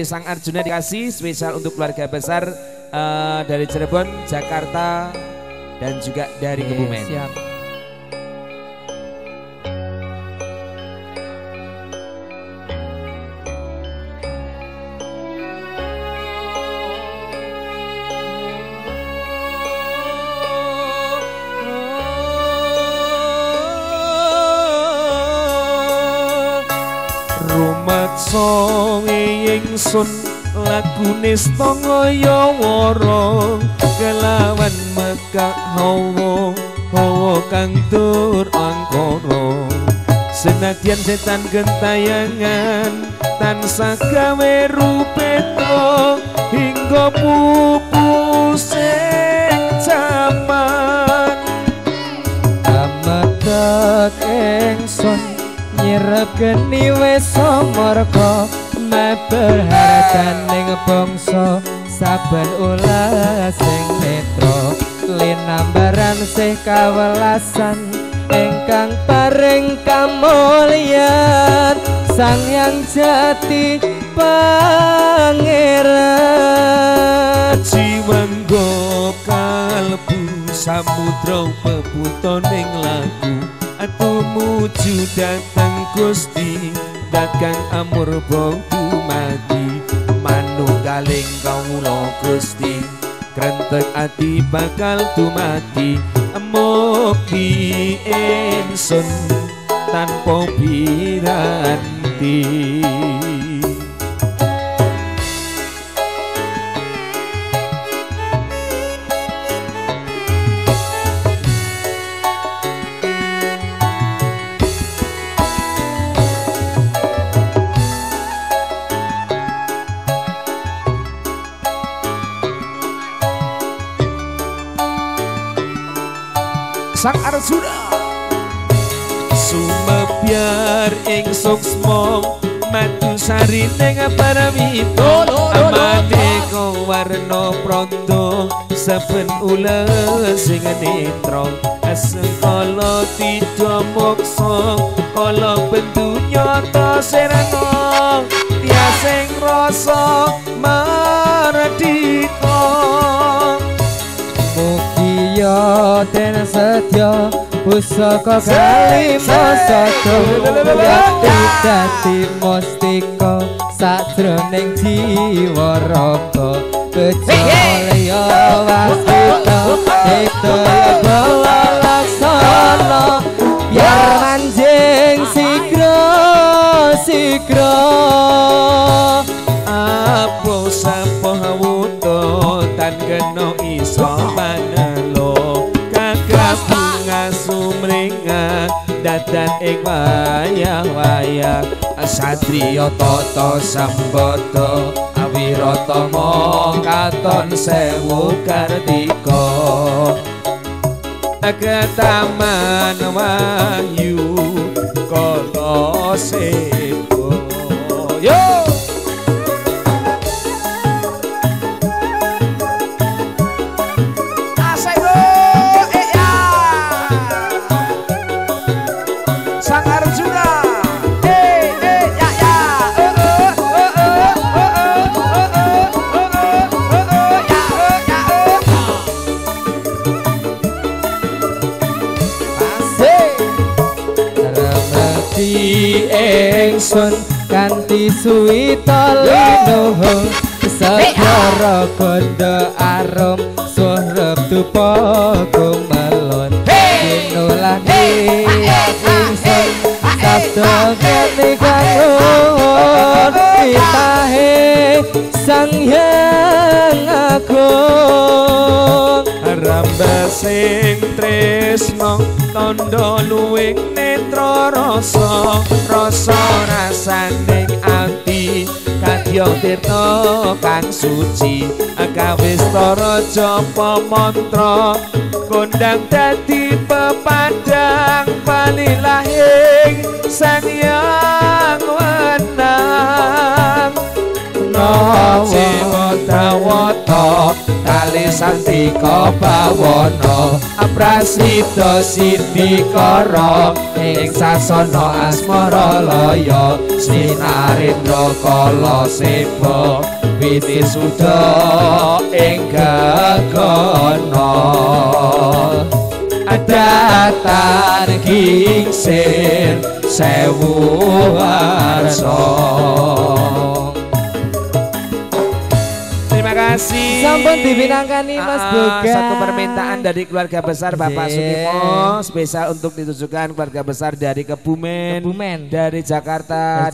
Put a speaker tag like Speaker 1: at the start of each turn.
Speaker 1: Sang Arjuna dikasih spesial untuk keluarga besar uh, dari Cirebon, Jakarta, dan juga dari Kebumen. Siap.
Speaker 2: Rumaksa ingsun lagune stangaya wara. Kelawan mekak hawa hawa kang tur angkara. Senadyan setan gentayangan tansah gawe rupeta hingga pupu sing
Speaker 3: ingsun nyirep geni wis samarga mabur harajaning bangsa. Saben ulah sing netra linambaran sih kawelasan. Ingkang paring kamulyan sang yang jati pangeran.
Speaker 2: Jiwanggo kalbu samudra peputoning lagu tumuju dateng Gusti dagang amur bau mati manunggaling kawula Gusti krentek ati bakal dumati mugi ingsun tanpa piranti
Speaker 1: sang Arjuna
Speaker 2: Sumebyar ing suksma madu sari ning paramita amane ko warna pranda saben ula sing netra asengkala tida moksa kala bendunya ta serana ya sing rasa
Speaker 3: den setya pusaka kali masaka yati dadi mustika sajroning jiwa raga. Kejaya wasita itu bawa laksana biar manjing sikro sikro
Speaker 2: apa sapa wuto tan kena iso kakak bunga sumringah dadan ing wayah-wayah satriya tata sambada awiratama katon sewu kartika. Ketaman wahyu
Speaker 3: ingsun kanthi suwita linuhu segara kondo arum suhrep dupa kumelon dinulani ingsun sabda kene kangon itahe sang yang agung
Speaker 2: ramba sing tresno tondo luwing netra rasa rasa rasaning ati. Kadya tirta kang suci kawis raja pamantra. Kondang dadi pepadang palilahing sang yang wenang nawa Dawata Kali Santika Bawana Aprasida Sidikara Ing sasana asmara laya Sinarendra kala seba Witi suda ing gagana. Adatan kingsir sewu warsa
Speaker 1: kasih.
Speaker 3: Sampun dipinangkani Mas
Speaker 1: Ah,
Speaker 3: Boga.
Speaker 1: Satu permintaan dari keluarga besar Bapak. Sukimo spesial untuk ditujukan keluarga besar dari Kebumen,
Speaker 3: Kebumen.
Speaker 1: dari Jakarta